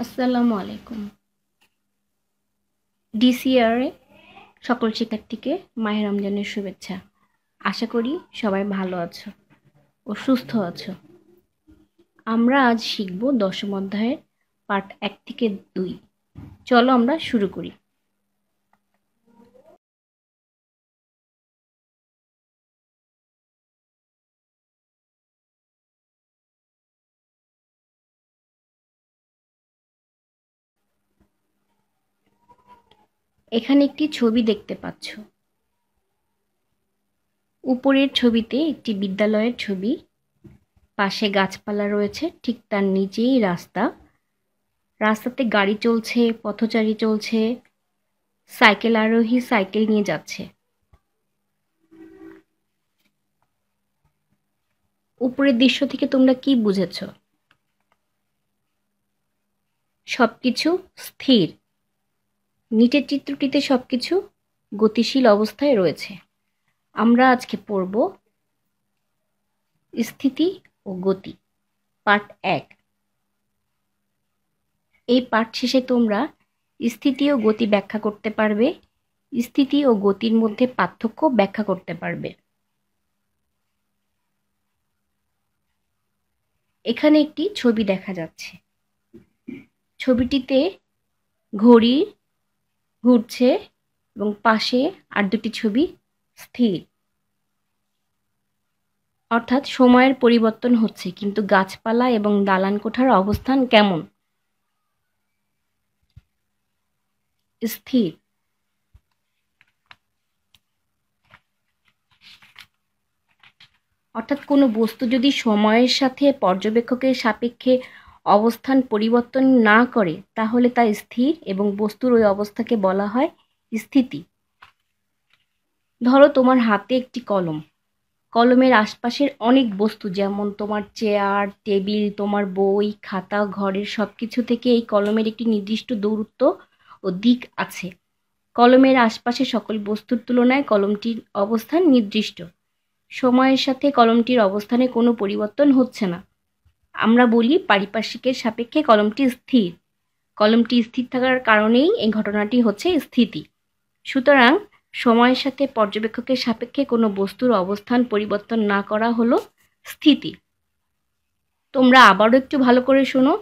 আসসালামু আলাইকুম। ডিসিআরে সকল শিক্ষার্থীকে মাহের রমজানের শুভেচ্ছা। আশা করি সবাই ভালো আছো ও সুস্থ আছো। আমরা আজ শিখব দশম অধ্যায়ের পার্ট এক থেকে দুই। চলো আমরা শুরু করি। এখানে একটি ছবি দেখতে পাচ্ছ। উপরের ছবিতে একটি বিদ্যালয়ের ছবি। পাশে গাছপালা রয়েছে, ঠিক তার নিচেই রাস্তা। রাস্তাতে গাড়ি চলছে, পথচারী চলছে, সাইকেল আরোহী সাইকেল নিয়ে যাচ্ছে। উপরের দৃশ্য থেকে তোমরা কি বুঝেছ? সবকিছু স্থির। নিচের চিত্রটিতে সবকিছু গতিশীল অবস্থায় রয়েছে। আমরা আজকে পড়ব স্থিতি ও গতি, পার্ট এক। এই পাঠ শেষে তোমরা স্থিতি ও গতি ব্যাখ্যা করতে পারবে, স্থিতি ও গতির মধ্যে পার্থক্য ব্যাখ্যা করতে পারবে। এখানে একটি ছবি দেখা যাচ্ছে। ছবিটিতে ঘড়ি ঘুরছে এবং পাশে আর দুটি ছবি স্থির। অর্থাৎ সময়ের পরিবর্তন হচ্ছে, কিন্তু গাছপালা এবং দালান কোঠার অবস্থান কেমন? স্থির। অর্থাৎ কোনো বস্তু যদি সময়ের সাথে পর্যবেক্ষকের সাপেক্ষে অবস্থান পরিবর্তন না করে, তাহলে তা স্থির এবং বস্তুর ওই অবস্থাকে বলা হয় স্থিতি। ধরো তোমার হাতে একটি কলম। কলমের আশপাশের অনেক বস্তু, যেমন তোমার চেয়ার, টেবিল, তোমার বই, খাতা, ঘরের সব কিছু থেকে এই কলমের একটি নির্দিষ্ট দূরত্ব ও দিক আছে। কলমের আশপাশে সকল বস্তুর তুলনায় কলমটির অবস্থান নির্দিষ্ট। সময়ের সাথে কলমটির অবস্থানে কোনো পরিবর্তন হচ্ছে না। আমরা বলি পারিপার্শ্বিকের সাপেক্ষে কলমটি স্থির। কলমটি স্থির থাকার কারণেই এই ঘটনাটি হচ্ছে স্থিতি। সুতরাং সময়ের সাথে পর্যবেক্ষকের সাপেক্ষে কোনো বস্তুর অবস্থান পরিবর্তন না করা হলো স্থিতি। তোমরা আবারও একটু ভালো করে শোনো।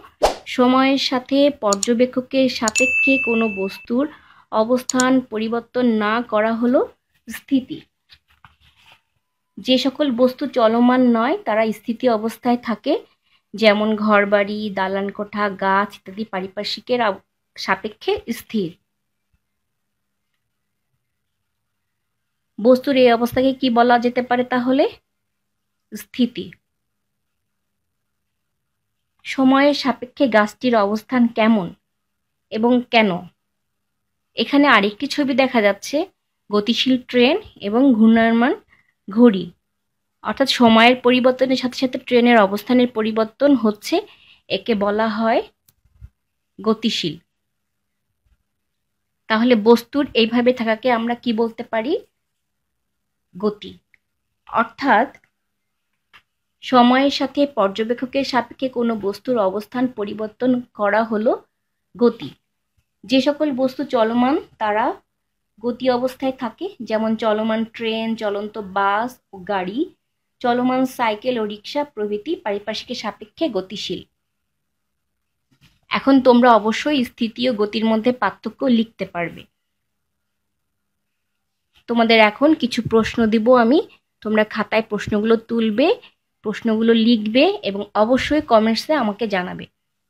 সময়ের সাথে পর্যবেক্ষকের সাপেক্ষে কোনো বস্তুর অবস্থান পরিবর্তন না করা হলো স্থিতি। যে সকল বস্তু চলমান নয়, তারা স্থিতি অবস্থায় থাকে যেমন ঘরবাড়ি দালান কোঠা গাছ ইত্যাদি পারিপার্শ্বিকের সাপেক্ষে স্থির। বস্তুর এই অবস্থাকে কি বলা যেতে পারে তাহলে? স্থিতি। সময়ের সাপেক্ষে গাছটির অবস্থান কেমন এবং কেন? এখানে আরেকটি ছবি দেখা যাচ্ছে, গতিশীল ট্রেন এবং ঘূর্ণায়মান ঘড়ি। অর্থাৎ সময়ের পরিবর্তনের সাথে সাথে ট্রেনের অবস্থানের পরিবর্তন হচ্ছে, একে বলা হয় গতিশীল। তাহলে বস্তুর এইভাবে থাকাকে আমরা কি বলতে পারি? গতি। অর্থাৎ সময়ের সাথে পর্যবেক্ষকের সাপেক্ষে কোনো বস্তুর অবস্থান পরিবর্তন করা হলো গতি। যে সকল বস্তু চলমান, তারা গতি অবস্থায় থাকে, যেমন চলমান ট্রেন, চলন্ত বাস ও গাড়ি। চলমান সাইকেল ও রিক্সা প্রভৃতি পারিপার্শ্বিকের সাপেক্ষে গতিশীল। এখন তোমরা অবশ্যই স্থিতি ও গতির মধ্যে পার্থক্য লিখতে পারবে। তোমাদের এখন কিছু প্রশ্ন দিব আমি। তোমরা খাতায় প্রশ্নগুলো তুলবে, প্রশ্নগুলো লিখবে এবং অবশ্যই কমেন্টসে আমাকে জানাবে।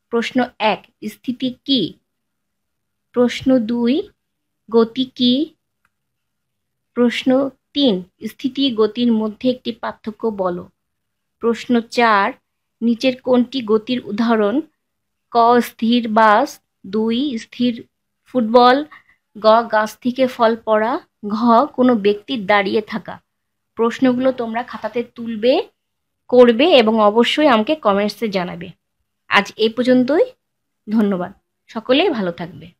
প্রশ্ন এক, স্থিতি কি? প্রশ্ন দুই, গতি কি? প্রশ্ন তিন, স্থিতি গতির মধ্যে একটি পার্থক্য বলো। প্রশ্ন চার, নিচের কোনটি গতির উদাহরণ? ক স্থির বাস, দুই স্থির ফুটবল, গ গাছ থেকে ফল পড়া, ঘ কোনো ব্যক্তির দাঁড়িয়ে থাকা। প্রশ্নগুলো তোমরা খাতাতে তুলবে, করবে এবং অবশ্যই আমাকে কমেন্টসে জানাবে। আজ এই পর্যন্তই, ধন্যবাদ। সকলেই ভালো থাকবে।